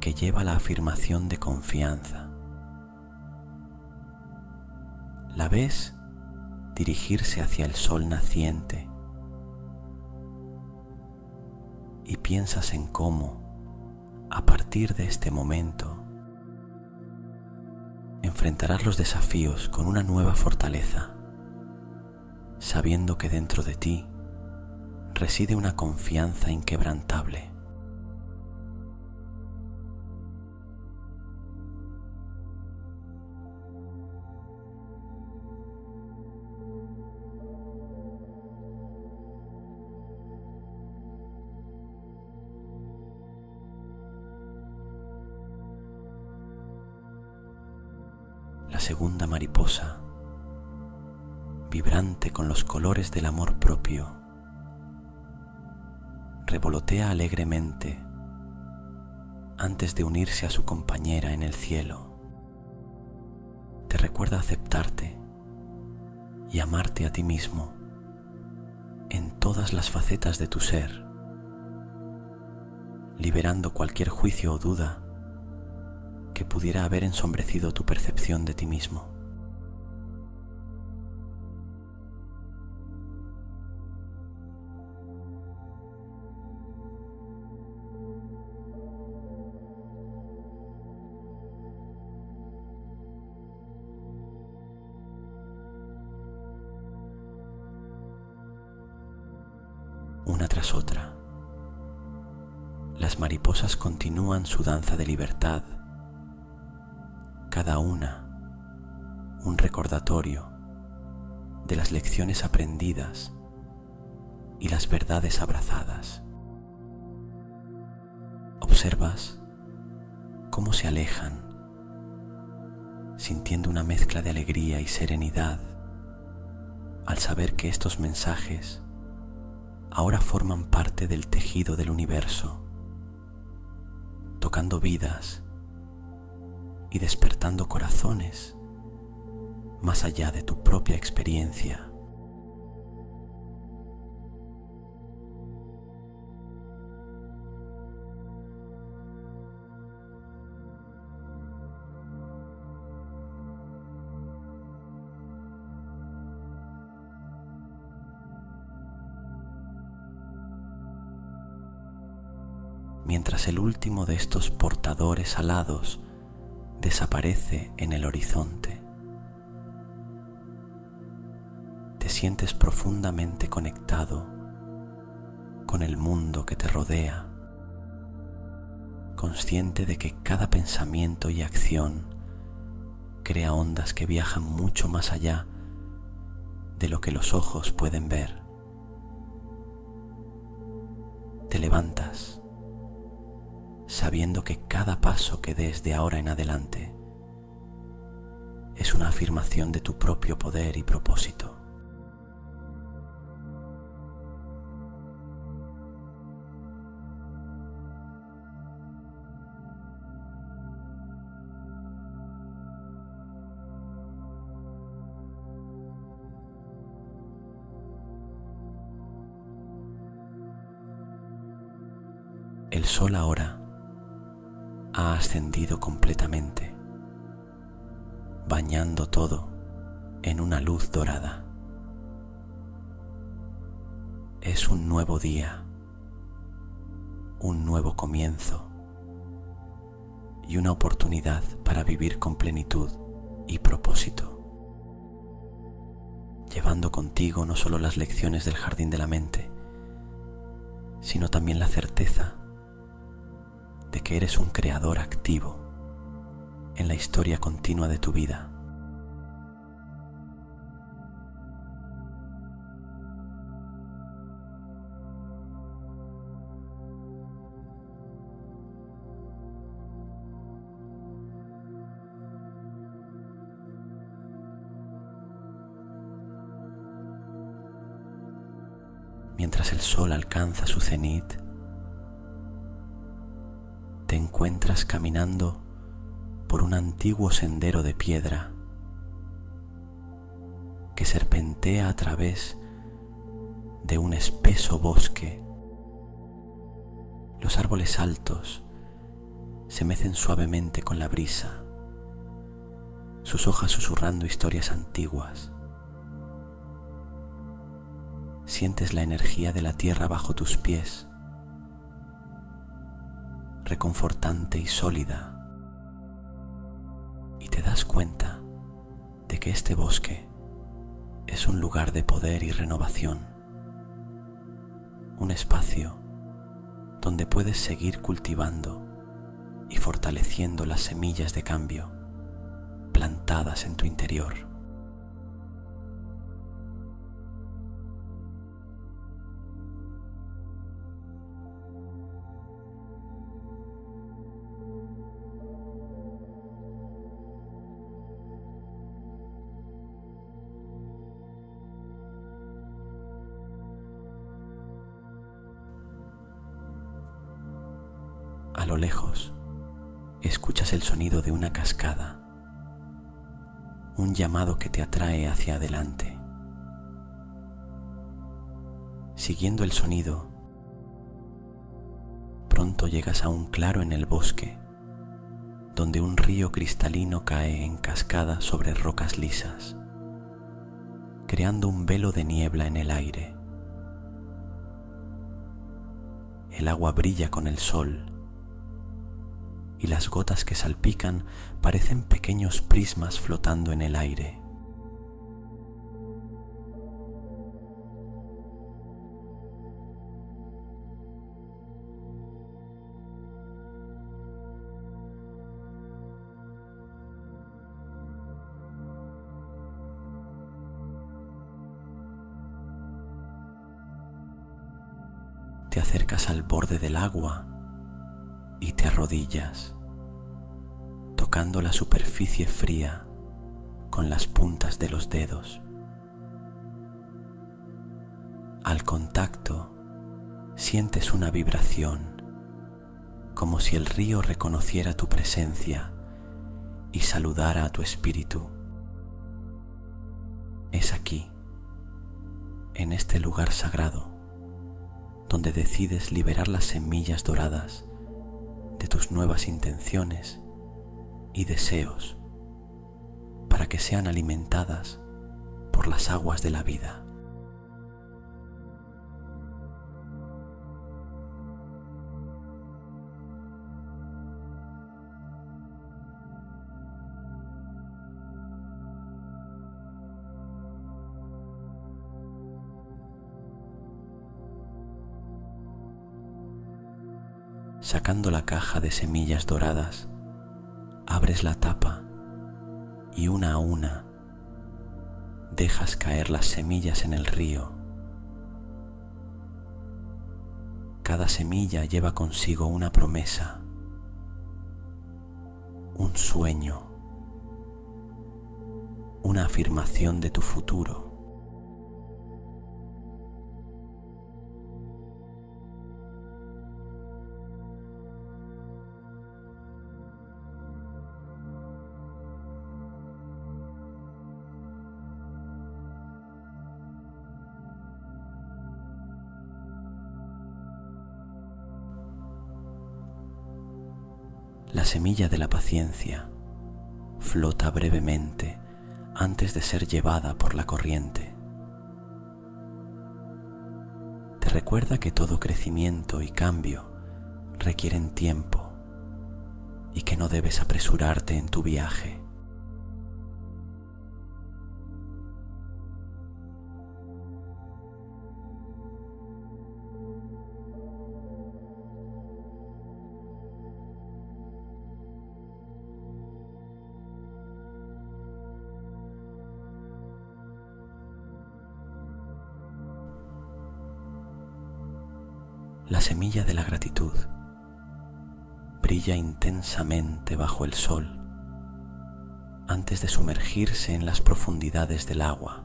que lleva la afirmación de confianza. La ves dirigirse hacia el sol naciente y piensas en cómo, a partir de este momento, enfrentarás los desafíos con una nueva fortaleza, sabiendo que dentro de ti reside una confianza inquebrantable. Con los colores del amor propio, revolotea alegremente antes de unirse a su compañera en el cielo. Te recuerda aceptarte y amarte a ti mismo en todas las facetas de tu ser, liberando cualquier juicio o duda que pudiera haber ensombrecido tu percepción de ti mismo. Otra, las mariposas continúan su danza de libertad cada una un recordatorio de las lecciones aprendidas y las verdades abrazadas. Observas cómo se alejan, sintiendo una mezcla de alegría y serenidad al saber que estos mensajes ahora forman parte del tejido del universo, tocando vidas y despertando corazones más allá de tu propia experiencia. El último de estos portadores alados desaparece en el horizonte. Te sientes profundamente conectado con el mundo que te rodea, consciente de que cada pensamiento y acción crea ondas que viajan mucho más allá de lo que los ojos pueden ver. Te levantas sabiendo que cada paso que des de ahora en adelante es una afirmación de tu propio poder y propósito. Del jardín de la mente, sino también la certeza de que eres un creador activo en la historia continua de tu vida. Mientras el sol alcanza su cenit, te encuentras caminando por un antiguo sendero de piedra que serpentea a través de un espeso bosque Los árboles altos se mecen suavemente con la brisa, sus hojas susurrando historias antiguas. Sientes la energía de la tierra bajo tus pies, reconfortante y sólida, y te das cuenta de que este bosque es un lugar de poder y renovación, un espacio donde puedes seguir cultivando y fortaleciendo las semillas de cambio plantadas en tu interior. El sonido de una cascada, un llamado que te atrae hacia adelante. Siguiendo el sonido, pronto llegas a un claro en el bosque, donde un río cristalino cae en cascada sobre rocas lisas, creando un velo de niebla en el aire. El agua brilla con el sol y las gotas que salpican parecen pequeños prismas flotando en el aire. Te acercas al borde del agua te arrodillas, tocando la superficie fría con las puntas de los dedos. Al contacto sientes una vibración, como si el río reconociera tu presencia y saludara a tu espíritu. Es aquí, en este lugar sagrado, donde decides liberar las semillas doradas de tus nuevas intenciones y deseos para que sean alimentadas por las aguas de la vida. Sacando la caja de semillas doradas, abres la tapa y una a una dejas caer las semillas en el río. Cada semilla lleva consigo una promesa, un sueño, una afirmación de tu futuro. Semilla de la paciencia flota brevemente antes de ser llevada por la corriente. Te recuerda que todo crecimiento y cambio requieren tiempo y que no debes apresurarte en tu viaje. La semilla de la gratitud brilla intensamente bajo el sol antes de sumergirse en las profundidades del agua.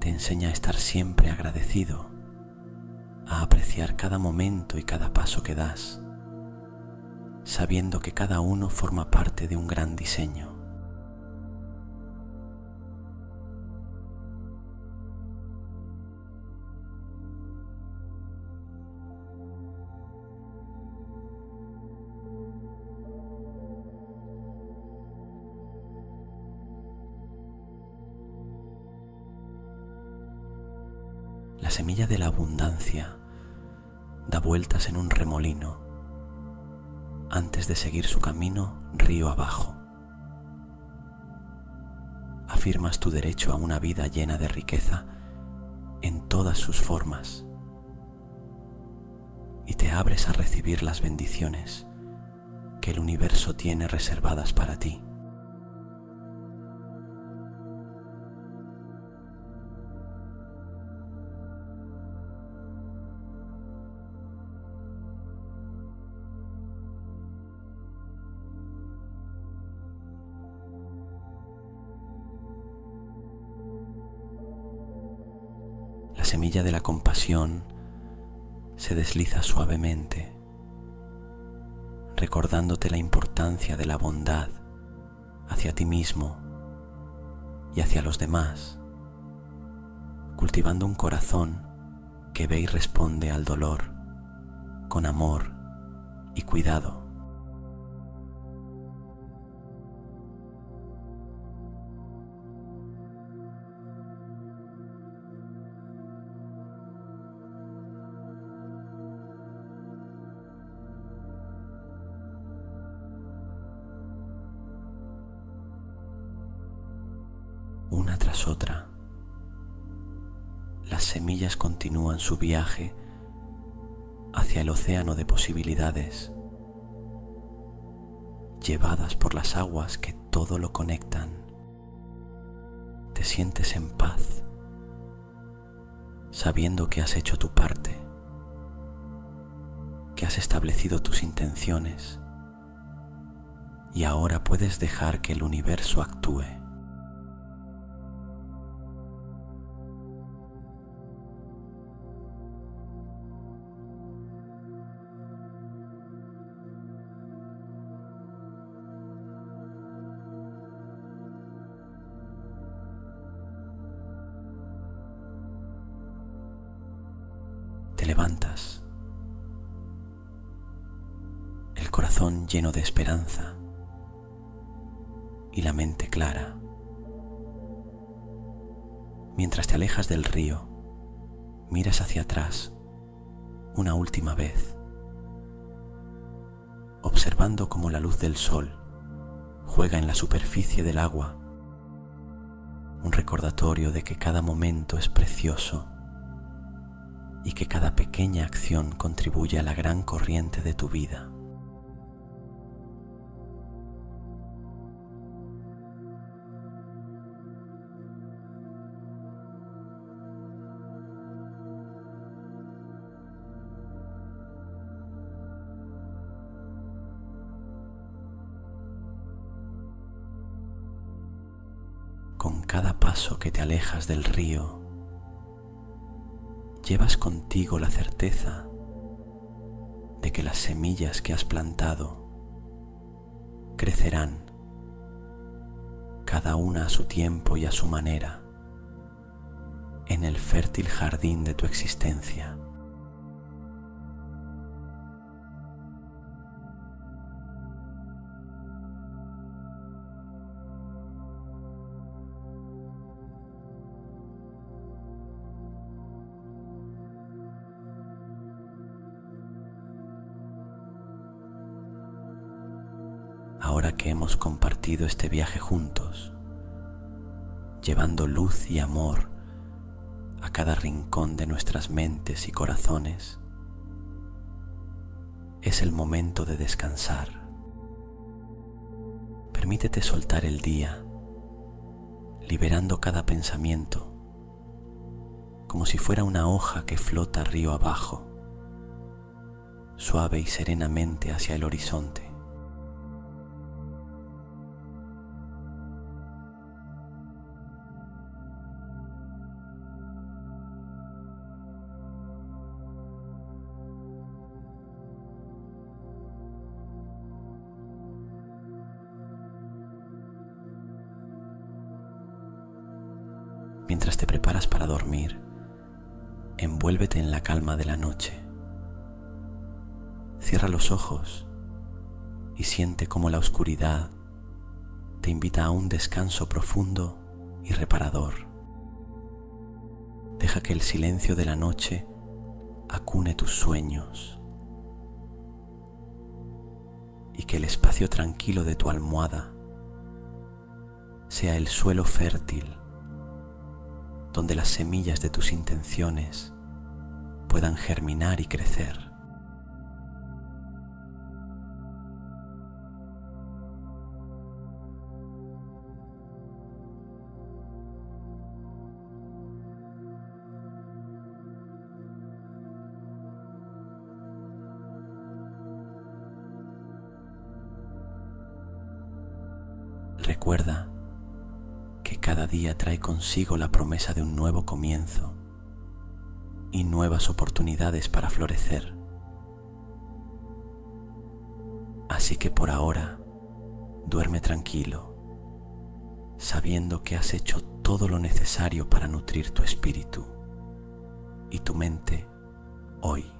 Te enseña a estar siempre agradecido, a apreciar cada momento y cada paso que das, sabiendo que cada uno forma parte de un gran diseño. La semilla de la abundancia da vueltas en un remolino antes de seguir su camino río abajo. Afirmas tu derecho a una vida llena de riqueza en todas sus formas y te abres a recibir las bendiciones que el universo tiene reservadas para ti. Semilla de la compasión se desliza suavemente, recordándote la importancia de la bondad hacia ti mismo y hacia los demás, cultivando un corazón que ve y responde al dolor con amor y cuidado. Su viaje hacia el océano de posibilidades, llevadas por las aguas que todo lo conectan. Te sientes en paz, sabiendo que has hecho tu parte, que has establecido tus intenciones y ahora puedes dejar que el universo actúe. Alejas del río, miras hacia atrás una última vez, observando cómo la luz del sol juega en la superficie del agua, un recordatorio de que cada momento es precioso y que cada pequeña acción contribuye a la gran corriente de tu vida. Te alejas del río, llevas contigo la certeza de que las semillas que has plantado crecerán, cada una a su tiempo y a su manera, en el fértil jardín de tu existencia. Compartido este viaje juntos, llevando luz y amor a cada rincón de nuestras mentes y corazones, es el momento de descansar. Permítete soltar el día, liberando cada pensamiento, como si fuera una hoja que flota río abajo, suave y serenamente hacia el horizonte. La calma de la noche. Cierra los ojos y siente cómo la oscuridad te invita a un descanso profundo y reparador. Deja que el silencio de la noche acune tus sueños y que el espacio tranquilo de tu almohada sea el suelo fértil donde las semillas de tus intenciones puedan germinar y crecer. Recuerda que cada día trae consigo la promesa de un nuevo comienzo y nuevas oportunidades para florecer. Así que por ahora, duerme tranquilo, sabiendo que has hecho todo lo necesario para nutrir tu espíritu y tu mente hoy.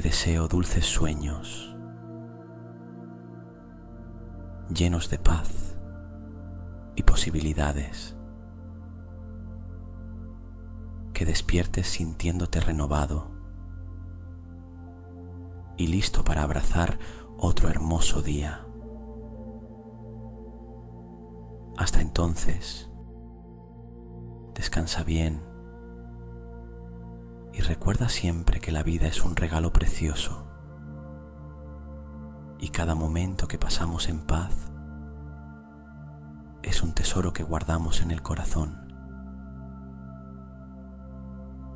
Deseo dulces sueños, llenos de paz y posibilidades, que despiertes sintiéndote renovado y listo para abrazar otro hermoso día. Hasta entonces, descansa bien y recuerda siempre que la vida es un regalo precioso y cada momento que pasamos en paz es un tesoro que guardamos en el corazón.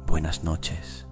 Buenas noches.